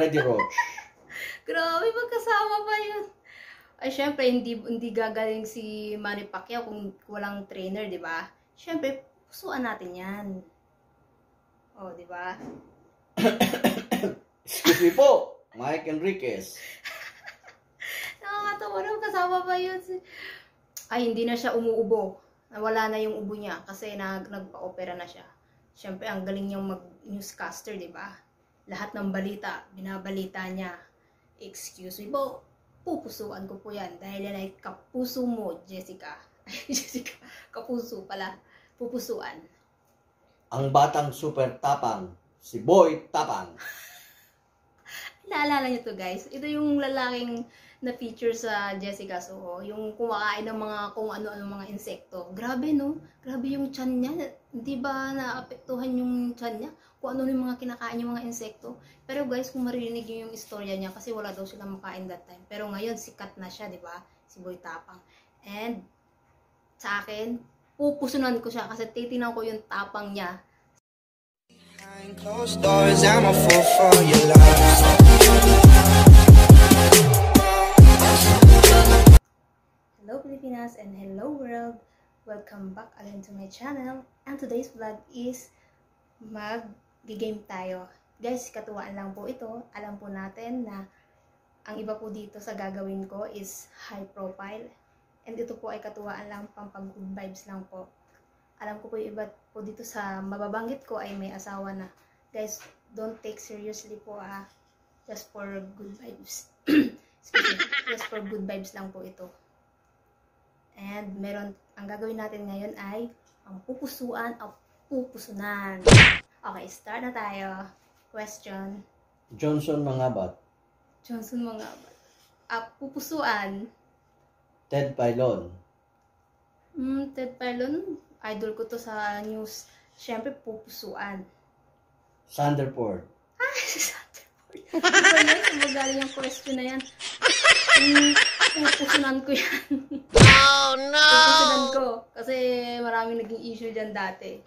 Freddy Roach. Grabe, magkasama pa yun. Ay, syempre, hindi, hindi gagaling si Manny Pacquiao kung walang trainer, di ba? Syempre, pusuan natin yan. O, di ba? Excuse me po, Mike Enriquez. Nakakatawa na, kasama pa yun. si- Ay, hindi na siya umuubo. Nawala na yung ubo niya kasi nag, nagpa-opera na siya. Siyempre, ang galing niyang mag-newscaster, di ba? Lahat ng balita, binabalita niya. Excuse me po, pupusuan ko po yan. Dahil yan ay kapuso mo, Jessica. Jessica, kapuso pala. Pupusuan. Ang batang super tapang, si Boy Tapang. Naalala niyo to guys, ito yung lalaking na feature sa Jessica Soho, yung kumakain ng mga kung ano-ano mga insekto. Grabe no? Grabe yung tiyan niya. Hindi ba naapektuhan yung tiyan niya? Kung ano yung mga kinakain yung mga insekto. Pero guys, kung maririnig niyo yung istorya niya, kasi wala daw silang makain that time. Pero ngayon, sikat na siya, di ba? Si Boy Tapang. And, sa akin, pupusunan ko siya kasi titingnan ko yung tapang niya Behind closed doors, I'm a fool for your love. Hello Pilipinas and hello world! Welcome back again to my channel. And today's vlog is mag-game tayo. Guys, katuwaan lang po ito. Alam po natin na ang iba po dito sa gagawin ko is high profile. And ito po ay katuwaan lang, pampag good vibes lang po. Alam ko po yung iba po dito sa mababanggit ko ay may asawa na. Guys, don't take seriously po ah. Just for good vibes. Excuse me. Just for good vibes lang po ito. And meron, ang gagawin natin ngayon ay ang pupusuan o pupusunan. Okay, start na tayo. Question. Johnson Mangabat, Johnson mga ah, pupusuan. Ted Pailon, Hmm, Ted Palon, idol ko to sa news. Siyempre, pupusuan. Sanderford, Ah, si Sanderford. Ano ba yan? Saan ba galing yung question na yan? Hmm, pupusunan ko yan. Oh no! Pupusunan ko. Kasi maraming naging issue dyan dati.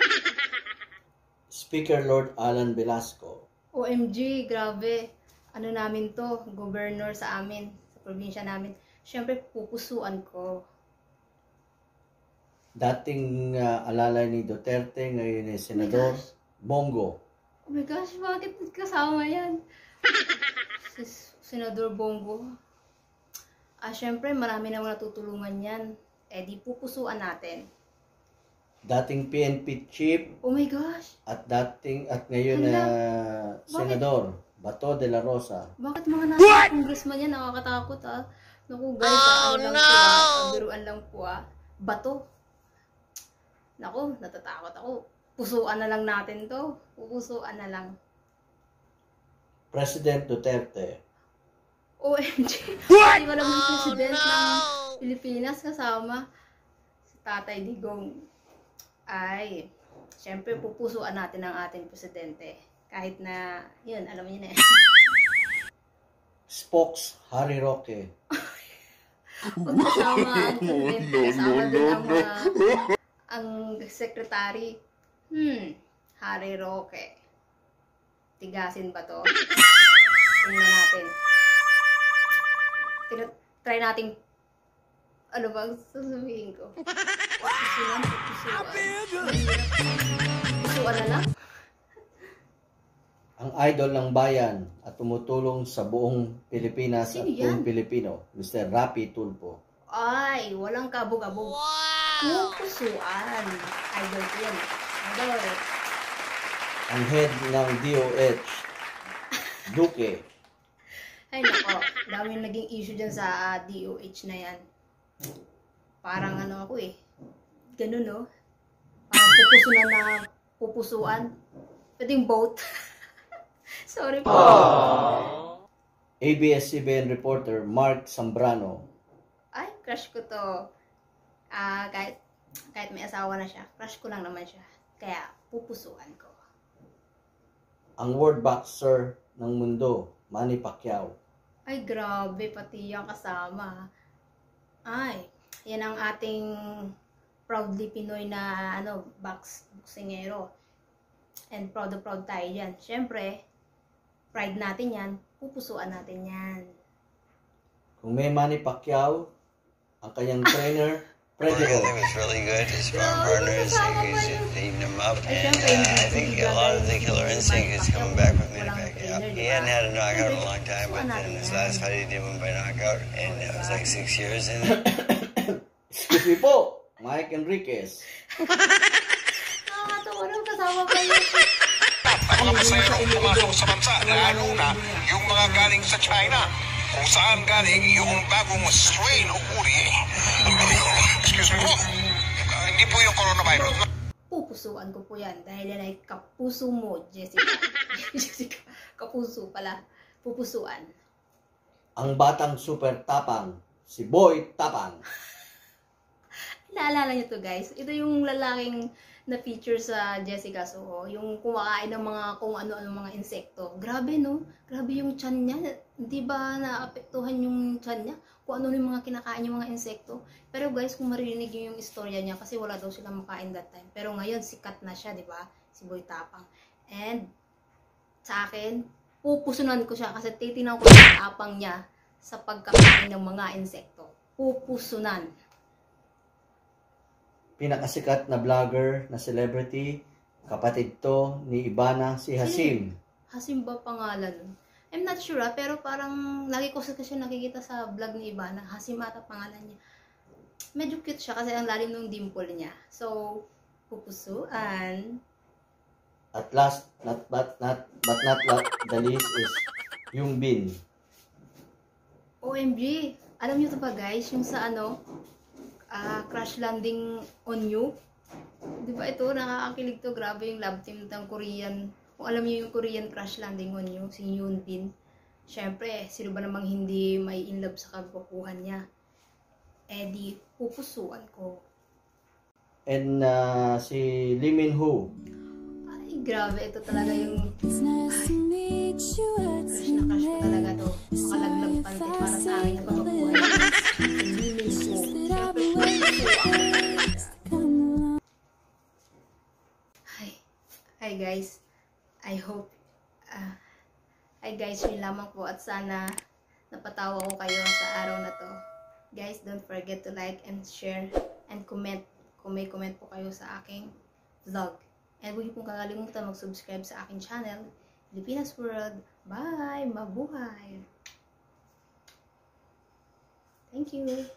Speaker Lord Alan Velasco, OMG, grabe. Ano namin to, governor sa amin, sa probinsya namin. Siyempre, pupusuan ko. dating uh, alalay ni Duterte, ngayon ay Senador Bongo, Oh my gosh, bakit kasama yan? Si Senador Bongo. Ah, syempre, marami namang natutulungan yan. Eh, di pupusuan natin. Dating PNP Chief Oh my gosh, at dating at ngayon na Hala. Senador Bato de la Rosa. bakit mga nasa congressman yan? Nakakatakot ah. Naku guys, ah, ano lang po ah. Ang biruan lang po ah. Bato. Naku, natatakot ako. Pusuan na lang natin to. Pupusuan na lang. President Duterte, OMG. Hindi ko alam yung president ng Pilipinas kasama si Tatay Digong. Ay, syempre pupusuan natin ang ating presidente. Kahit na, yun, alam niyo na eh. Spokes Harry Roque, kasama ang presidente, kasama din ang mga, ang secretary. Hmm, Harry Roque. Tigasin ba to? Tingnan natin. Tina- try nating ano ba ang sasabihin ko? Pusuan, pusuan. Pusuan na lang? ang idol ng bayan at tumutulong sa buong Pilipinas Sino at buong yan? Pilipino, Mr. Rapi Tulpo. Ay, walang kabog-abog. Wow! Pupusuan. Idol ko yan. Idol. Ang head ng DOH, Duque, Ay, nako. Daming naging issue dyan sa ah, DOH na yan. Parang ano ako eh. Ganun, no? Parang pupusunan na pupusuan. Pwedeng both. Sorry po. ABS-CBN reporter Mark Zambrano, Ay, crush ko to. Ah, kahit, kahit may asawa na siya, crush ko lang naman siya. Kaya, pupusuan ko. ang world boxer ng mundo, Manny Pacquiao, Ay, grabe, pati yung kasama. Ay, yan ang ating proudly Pinoy na ano, box, boxingero. And proud na proud tayo dyan. Siyempre, pride natin yan, pupusuan natin yan. Kung may Manny Pacquiao, ang kanyang trainer, Working Predator. with him is really good. His farm partners, he's eating him up, and uh, I think a lot of the killer ni instinct is coming back with Manny walang Pacquiao. trainer, di He hadn't had a knockout in a long time, but pupusuan then his last fight he did one by knockout, and it was like six years in. Excuse me po, Mike Enriquez. Nakakatawa lang kasama pa yun. ang mga pasahero pumasok sa bansa, lalo na yung mga galing sa China, kung saan galing yung bagong strain o uri. Excuse me po, Ah, hindi po yung coronavirus. Pupusuan ko po yan dahil yan ay kapuso mo, Jessica. Jessica, kapuso pala. Pupusuan. Ang batang super tapang, si Boy Tapang. Naalala niyo to guys, ito yung lalaking na feature sa Jessica Soho, yung kumakain ng mga kung ano-ano mga insekto. Grabe no? Grabe yung tiyan niya. Di ba naapektuhan yung tiyan niya? Kung ano yung mga kinakain yung mga insekto. Pero guys, kung maririnig niyo yung istorya niya, kasi wala daw silang makain that time. Pero ngayon, sikat na siya, di ba? Si Boy Tapang. And, sa akin, pupusunan ko siya kasi titingnan ko yung tapang niya sa pagkakain ng mga insekto. Pupusunan. Pinakasikat na vlogger na celebrity, kapatid to ni Ibana, si Hasim. Hasim ba pangalan? I'm not sure ah, pero parang lagi ko sa kasi nakikita sa vlog ni Ivana, Hasim ata pangalan niya. Medyo cute siya kasi ang lalim ng dimple niya. So, pupusuan. At last, not but not but not what the least is yung bin. OMG! Alam niyo to ba guys, yung sa ano, ah, crash landing on you? Di ba ito, nakakakilig to, grabe yung love team ng Korean. Kung alam niyo yung Korean crash landing on you, si Yoon Bin. Siyempre, sino ba namang hindi may in love sa kagwapuhan niya? Eh di, pupusuan ko. And uh, si Lee Min Ho. Ay, grabe, ito talaga yung at crush na crush ko talaga to. Makalaglag pante para sa akin na kagwapuhan. Limin ko. Hi. Hi guys. I hope ah Hi guys, yun lamang po at sana napatawa ko kayo sa araw na to. Guys, don't forget to like and share and comment kung may comment po kayo sa aking vlog. And huwag pong kakalimutan mag-subscribe sa aking channel, Filipinas World. Bye! Mabuhay! Thank you!